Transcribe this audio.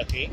Anarchy